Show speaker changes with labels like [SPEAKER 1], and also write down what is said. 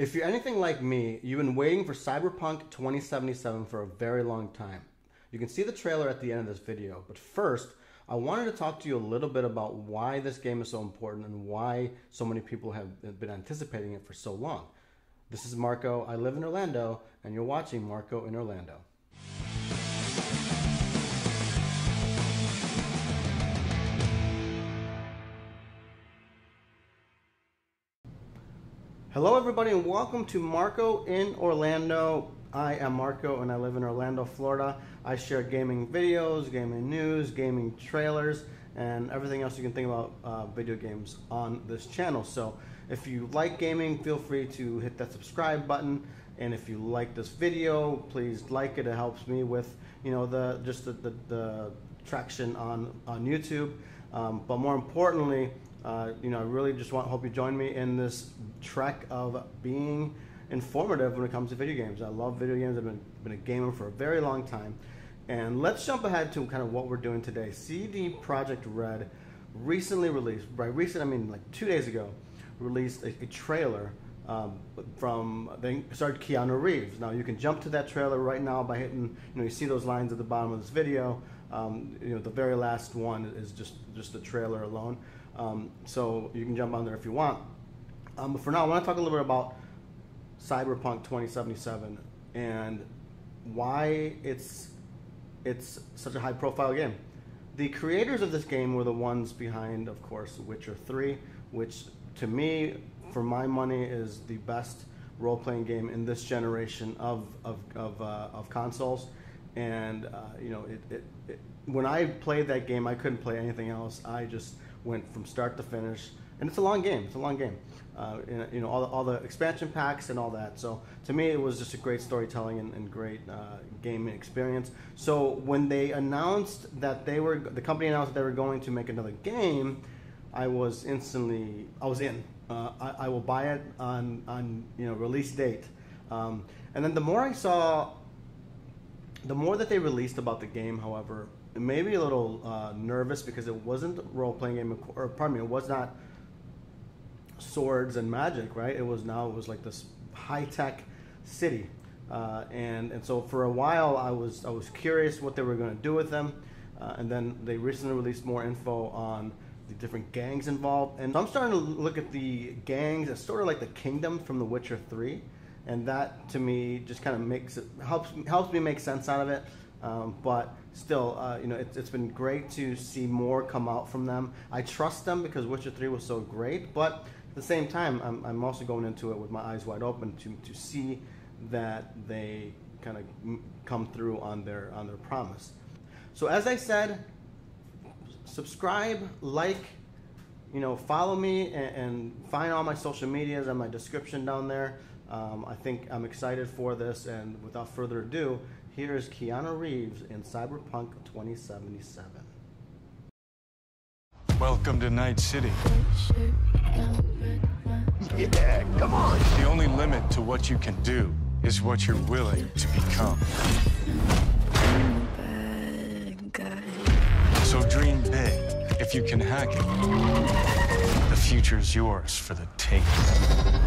[SPEAKER 1] If you're anything like me, you've been waiting for Cyberpunk 2077 for a very long time. You can see the trailer at the end of this video, but first, I wanted to talk to you a little bit about why this game is so important and why so many people have been anticipating it for so long. This is Marco, I live in Orlando, and you're watching Marco in Orlando. Hello, everybody, and welcome to Marco in Orlando. I am Marco, and I live in Orlando, Florida. I share gaming videos, gaming news, gaming trailers, and everything else you can think about uh, video games on this channel. So, if you like gaming, feel free to hit that subscribe button. And if you like this video, please like it. It helps me with you know the just the, the, the traction on on YouTube. Um, but more importantly, uh, you know, I really just want hope you join me in this trek of being informative when it comes to video games. I love video games. I've been, been a gamer for a very long time. And let's jump ahead to kind of what we're doing today. CD Projekt Red recently released, by recent I mean like two days ago, released a, a trailer um, from they started Keanu Reeves. Now you can jump to that trailer right now by hitting, you know, you see those lines at the bottom of this video. Um, you know, the very last one is just just the trailer alone. Um, so you can jump on there if you want. Um, but for now, I want to talk a little bit about Cyberpunk 2077 and why it's it's such a high-profile game. The creators of this game were the ones behind, of course, Witcher 3, which to me, for my money, is the best role-playing game in this generation of of of, uh, of consoles. And uh, you know, it, it, it, when I played that game, I couldn't play anything else. I just went from start to finish, and it's a long game. It's a long game. Uh, you know, all the, all the expansion packs and all that. So to me, it was just a great storytelling and, and great uh, gaming experience. So when they announced that they were, the company announced they were going to make another game, I was instantly, I was in. Uh, I, I, will buy it on, on you know release date. Um, and then the more I saw, the more that they released about the game, however, maybe a little uh, nervous because it wasn't a role playing game, or pardon me, it was not swords and magic, right? It was now it was like this high tech city, uh, and and so for a while I was I was curious what they were going to do with them, uh, and then they recently released more info on the different gangs involved, and I'm starting to look at the gangs as sort of like the kingdom from The Witcher Three, and that to me just kind of makes it helps helps me make sense out of it. Um, but still, uh, you know, it's, it's been great to see more come out from them. I trust them because Witcher 3 was so great, but at the same time, I'm, I'm also going into it with my eyes wide open to, to see that they kind of come through on their on their promise. So as I said, subscribe, like, you know, follow me and, and find all my social medias and my description down there. Um, I think I'm excited for this, and without further ado, here is Keanu Reeves in Cyberpunk 2077.
[SPEAKER 2] Welcome to Night City.
[SPEAKER 3] Yeah, come on!
[SPEAKER 2] The only limit to what you can do is what you're willing to become. So dream big. If you can hack it, the future's yours for the taking.